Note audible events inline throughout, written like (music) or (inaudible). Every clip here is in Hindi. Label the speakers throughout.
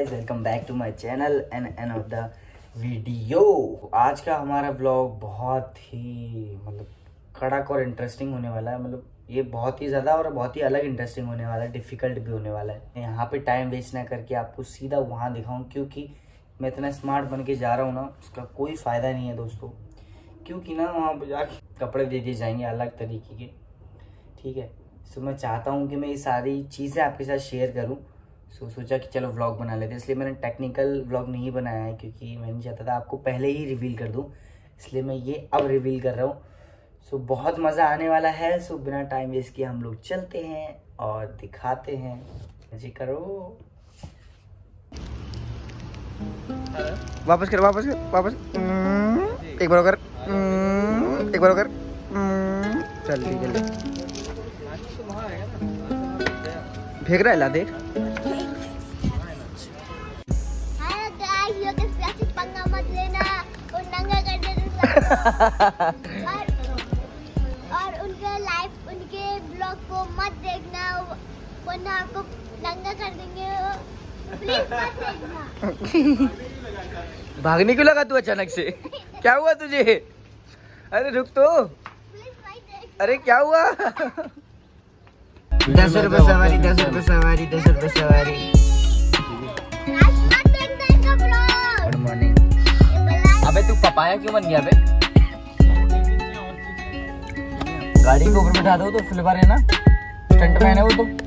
Speaker 1: Guys welcome back to my channel and end of the video आज का हमारा ब्लॉग बहुत ही मतलब कड़क और इंटरेस्टिंग होने वाला है। मतलब ये बहुत ही ज़्यादा और बहुत ही अलग इंटरेस्टिंग होने वाला है डिफ़िकल्ट भी होने वाला है। यहाँ पे टाइम वेस्ट ना करके आपको सीधा वहाँ दिखाऊँ, क्योंकि मैं इतना स्मार्ट बन के जा रहा हूँ ना, उसका कोई फ़ायदा नहीं है दोस्तों। क्योंकि ना वहाँ पर जाके कपड़े दे दिए जाएँगे अलग तरीके के। ठीक है? सो मैं चाहता हूँ कि मैं ये सारी चीज़ें आपके साथ शेयर करूँ। सो सोचा कि चलो व्लॉग बना लेते हैं। इसलिए मैंने टेक्निकल व्लॉग नहीं बनाया है क्योंकि मैं नहीं चाहता था आपको पहले ही रिवील कर दूँ। इसलिए मैं ये अब रिवील कर रहा हूँ। सो बहुत मज़ा आने वाला है। सो बिना टाइम वेस्ट किए हम लोग चलते हैं और दिखाते हैं। जी करो।
Speaker 2: वापस कर वापस कर वापस। एक बार कर। एक बार कर। चल ठीक है। फेंक रहा है ला देख।
Speaker 3: गाइस ये प्यासी पंगा मत लेना। और नंगा कर देना और और उनके लाइव उनके ब्लॉग को मत देखना। वरना आपको नंगा कर देंगे। प्लीज़ मत देखना।
Speaker 2: भागने क्यों लगा तू अचानक से? क्या हुआ तुझे? अरे रुक तो। अरे क्या हुआ? दस रुपए सवारी दस रुपए सवारी दस रुपए सवारी। अबे तू पपाया क्यों बन गया बे गाड़ी के ऊपर बैठा दो तो फ़िल्म है ना? स्टंट मैन है वो तो।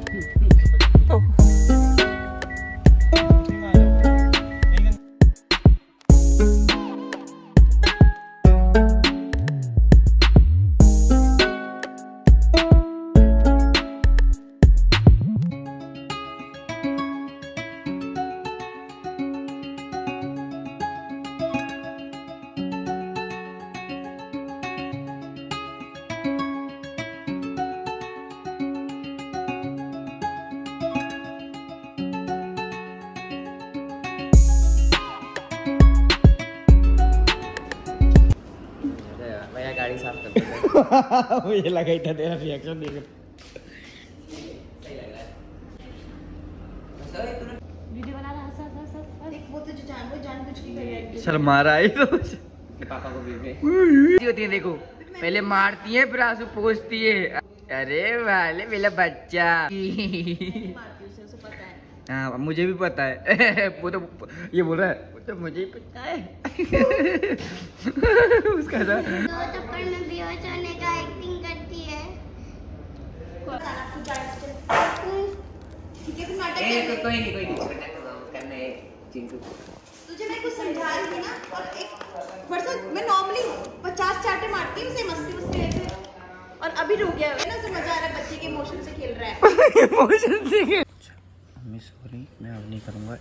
Speaker 2: (laughs) मुझे लगा ही था तेरा रिएक्शन देख। रहा शर्मा रहा है
Speaker 1: पापा को भी
Speaker 2: होती है, देखो। पहले मारती है, फिर आँसू पोसती है। अरे वाले मेरा बच्चा। (laughs) हाँ मुझे भी पता है। (laughs) वो तो ये बोल रहा है वो तो मुझे ही पता है। (laughs) उसका था
Speaker 3: दो थप्पड़ में बेहोश होने का एक्टिंग करती है।
Speaker 1: ए, कोई नहीं कोई नहीं करने चिंटू
Speaker 4: तुझे मैं कुछ समझा रही ना और एक वर्षा मैं नॉर्मली पचास चाटे मारती हूँ उसे मस्ती मस्ती लेते और अभी रुक गया है ना उसे मज़ा आ रहा है बच्चे के इमोशन से खेल रहा है। (laughs)
Speaker 2: इमोशन से मम्मी सॉरी मैं अब नहीं करूँगा।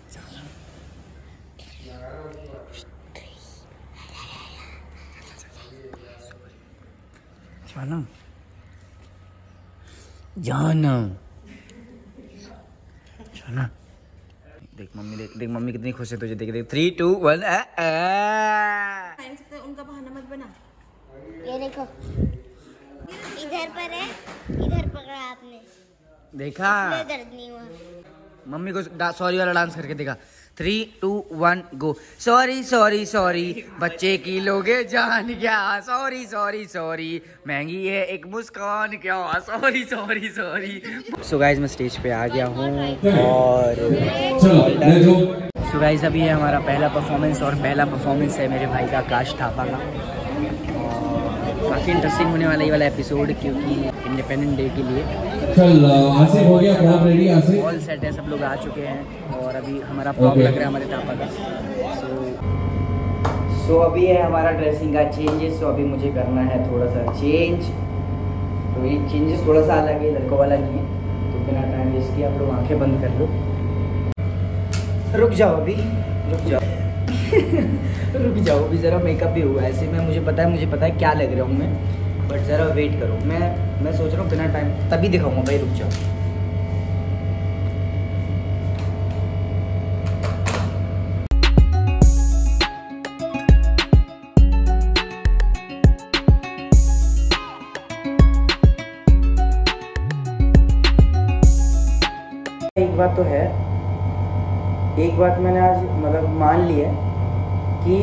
Speaker 2: जानम। जानम। जाना देख मम्मी देख देख मम्मी कितनी खुश है तुझे। देख देख थ्री टू वन
Speaker 4: उनका बहाना मत बना।
Speaker 3: ये देखो। इधर पर है इधर पकड़ा आपने।
Speaker 2: देखा।
Speaker 3: दर्द नहीं हुआ।
Speaker 2: मम्मी को सॉरी वाला डांस करके देखा। Three two one go sorry sorry sorry बच्चे की लोगे जान क्या? सॉरी सॉरी सॉरी महँगी है एक मुस्कान क्या? Sorry sorry sorry so guys मैं स्टेज पे आ गया हूँ और सो गाइस अभी है हमारा पहला परफॉर्मेंस और पहला परफॉर्मेंस है मेरे भाई का आकाश थापा का। काफ़ी इंटरेस्टिंग होने वाला ये वाला एपिसोड क्योंकि इंडिपेंडेंट डे के लिए।
Speaker 5: चल आसिफ हो गया prop ready Asif.
Speaker 2: All set है सब लोग आ चुके हैं और अभी हमारा फ्लॉग
Speaker 5: Okay.
Speaker 2: लग रहा है हमारे तापा का। सो
Speaker 1: सो अभी है हमारा ड्रेसिंग का चेंजेस सो अभी मुझे करना है थोड़ा सा चेंज तो ये चेंजेस थोड़ा सा अलग है लड़कों वाला नहीं है। तो बिना टाइम वेस्ट किए आप लोग आँखें बंद कर लो। रुक जाओ अभी रुक जाओ। (laughs) रुक जाओ अभी ज़रा मेकअप भी हुआ है। ऐसे में मुझे पता है मुझे पता है क्या लग रहा हूँ मैं। बट ज़रा वेट करो। मैं मैं सोच रहा हूँ बिना टाइम तभी दिखाऊँगा भाई, रुक जाओ। एक बात तो है।
Speaker 2: एक बात मैंने आज मतलब मान ली है। कि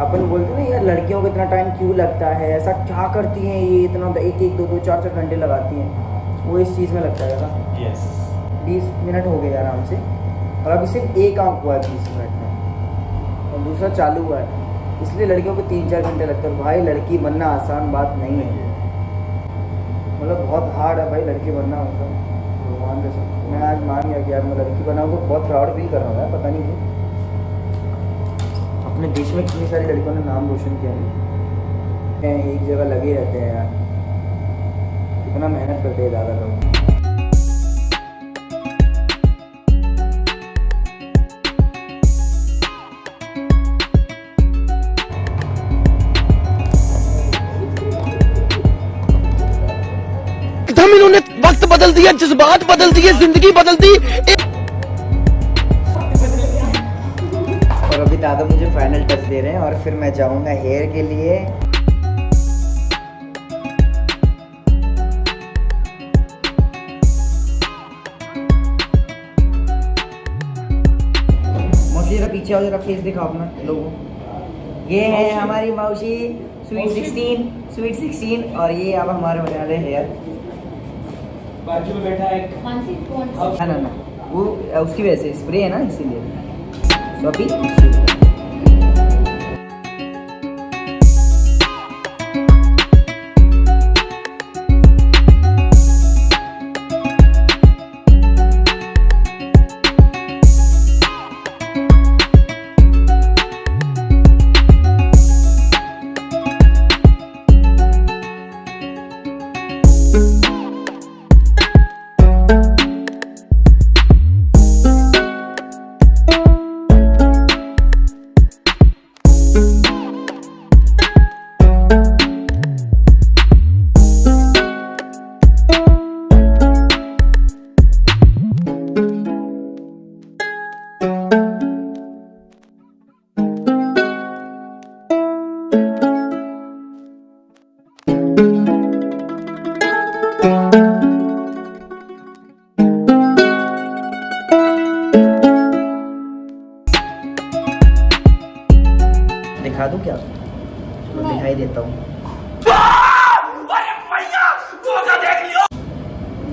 Speaker 2: अपन बोलते हैं ना यार लड़कियों को इतना टाइम क्यों लगता है? ऐसा क्या करती हैं ये? इतना एक एक दो दो चार चार घंटे लगाती हैं। वो इस चीज़ में लगता है ना।
Speaker 6: यस
Speaker 2: बीस मिनट हो गए आराम से। और अभी सिर्फ़ एक आँख हुआ है बीस मिनट में। और दूसरा चालू हुआ है। इसलिए लड़कियों को तीन चार घंटे लगते हैं। भाई लड़की बनना आसान बात नहीं है। मतलब बहुत हार्ड है भाई लड़की बनना मतलब भगवान के साथ मैं आज मान गया कि यार मैं लड़की बना तो बहुत प्राउड फील कर रहा हूँ पता नहीं क्यों। अपने देश में कितनी सारी लड़कियों ने नाम रोशन किया है। एक जगह लगे रहते हैं यार। कितना मेहनत करते हैं ज़्यादा लोग।
Speaker 1: वक्त बदल दिया, जज्बात बदल दिए, ज़िंदगी बदल दी।
Speaker 2: दादा मुझे फाइनल टच दे रहे हैं और फिर मैं जाऊँगा हेयर के लिए। मौसी जरा पीछे आओ जरा फेस दिखाओ अपना लोगों ये है हमारी मौसी स्वीट सिक्सटीन स्वीट सिक्सटीन और ये अब हमारे बने वाले हेयर
Speaker 6: बाजू में बैठा एक
Speaker 2: ना ना ना वो उसकी वजह से स्प्रे है ना इसीलिए। तो अभी तो दिखाई देता हूँ।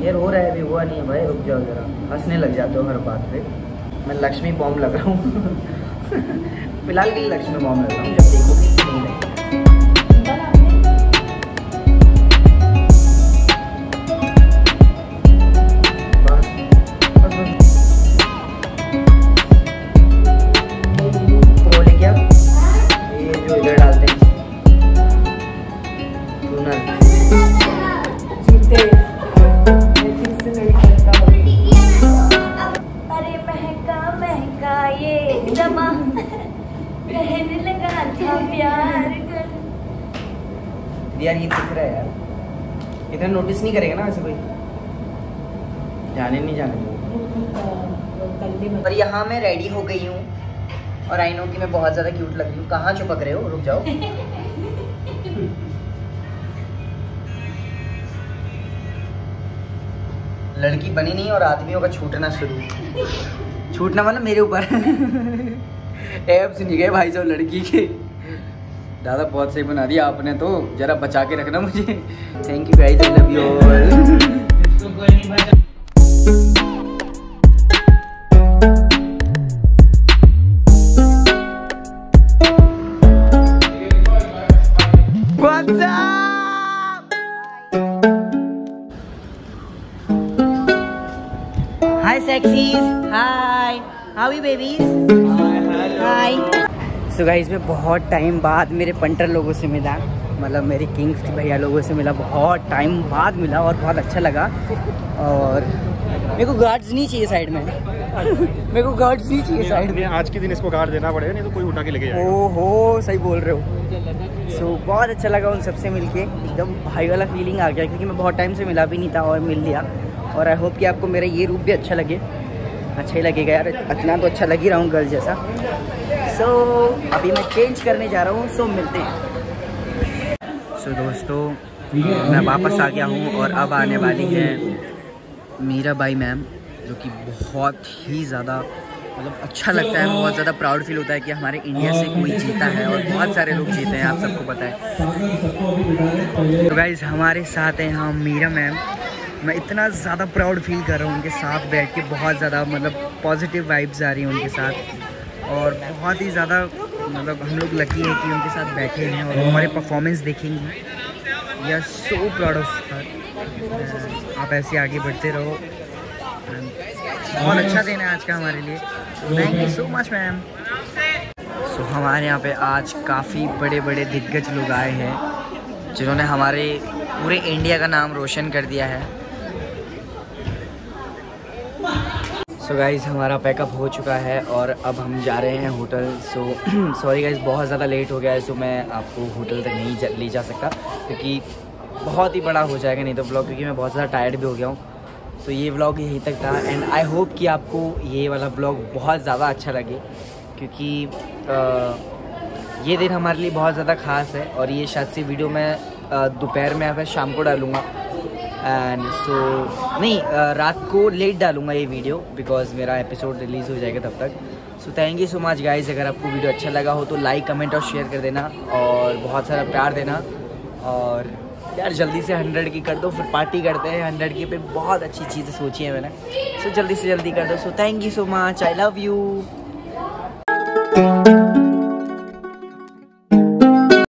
Speaker 2: ये रो रहा है, अभी हुआ नहीं है भाई, रुक जाओ जरा। हंसने लग जाते हो हर बात पे। मैं लक्ष्मी बॉम्ब लग रहा हूँ। (laughs) फ़िलहाल के लिए लक्ष्मी बॉम्ब लग रहा हूँ। जब
Speaker 3: प्यार कर।
Speaker 2: यार ये दिख रहा है यार। इतना नोटिस नहीं करेगा ना वैसे कोई। जाने नहीं जाने पर यहाँ मैं रेडी हो गई हूँ। और आई नो कि मैं बहुत ज़्यादा क्यूट लग रही हूँ। कहाँ चुपक रहे हो? रुक जाओ। लड़की बनी नहीं और आदमियों का छूटना शुरू। छूटना मतलब मेरे ऊपर। (laughs) एब्स नहीं गए भाई साहब लड़की के। दादा बहुत सही बना दिया आपने तो जरा बचा के रखना मुझे thank you guys I love you Hi sexies. Hi. How are you babies? Hi. So guys मैं बहुत टाइम बाद मेरे पंटर लोगों से मिला। मतलब मेरे किंग्स भैया लोगों से मिला। बहुत टाइम बाद मिला और बहुत अच्छा लगा। और मेरे को गार्ड्स नहीं चाहिए साइड में। (laughs) मेरे को गार्ड्स नहीं चाहिए साइड में।
Speaker 6: आज के दिन इसको गार्ड देना पड़ेगा नहीं तो कोई उठा के लेके जाएगा।
Speaker 2: ओहो सही बोल रहे हो। सो so, बहुत अच्छा लगा उन सबसे मिल के एकदम भाई वाला फीलिंग आ गया क्योंकि मैं बहुत टाइम से मिला भी नहीं था और मिल लिया। और आई होप कि आपको मेरा ये रूप भी अच्छा लगे। अच्छा ही लगेगा यार इतना तो अच्छा लग ही रहा हूँ गर्ल जैसा। सो so, अभी मैं चेंज करने जा रहा हूँ सो so, मिलते हैं। सो so, दोस्तों मैं वापस आ गया हूँ और अब आने वाली है मीरा बाई मैम जो कि बहुत ही ज़्यादा मतलब अच्छा लगता है बहुत ज़्यादा प्राउड फील होता है कि हमारे इंडिया से कोई जीता है और बहुत सारे लोग जीते हैं आप सबको पता है। तो गाइज़ हमारे साथ हैं यहाँ मीरा मैम। मैं इतना ज़्यादा प्राउड फील कर रहा हूँ उनके साथ बैठ के, बहुत ज़्यादा मतलब पॉजिटिव वाइब्स आ रही हैं उनके साथ। और बहुत ही ज़्यादा मतलब हम लोग लकी हैं कि उनके साथ बैठे हैं और हमारे परफॉर्मेंस देखेंगे। We are so proud of आप ऐसे आगे बढ़ते रहो। बहुत अच्छा दिन है आज का हमारे लिए। Thank you so much ma'am so हमारे यहाँ पे आज काफ़ी बड़े बड़े दिग्गज लोग आए हैं, जिन्होंने हमारे पूरे इंडिया का नाम रोशन कर दिया है। सो so गाइज़ हमारा पैकअप हो चुका है और अब हम जा रहे हैं होटल सो सॉरी गाइज़ बहुत ज़्यादा लेट हो गया है सो मैं आपको होटल तक नहीं जा, ले जा सकता क्योंकि बहुत ही बड़ा हो जाएगा नहीं तो ब्लॉग क्योंकि मैं बहुत ज़्यादा टायर्ड भी हो गया हूँ. तो ये ब्लॉग यहीं तक था एंड आई होप कि आपको ये वाला ब्लॉग बहुत ज़्यादा अच्छा लगे क्योंकि अ, ये दिन हमारे लिए बहुत ज़्यादा ख़ास है और ये शायद से वीडियो मैं दोपहर में या फिर शाम को डालूँगा. एंड सो so, नहीं रात को लेट डालूँगा ये वीडियो बिकॉज़ मेरा एपिसोड रिलीज़ हो जाएगा तब तक। So thank you so much guys अगर आपको वीडियो अच्छा लगा हो तो लाइक कमेंट और शेयर कर देना और बहुत सारा प्यार देना। और यार जल्दी से हंड्रेड की कर दो फिर पार्टी करते हैं। हंड्रेड की पे बहुत अच्छी चीज़ें सोची है मैंने। सो so, जल्दी से जल्दी कर दो। So thank you so much I love you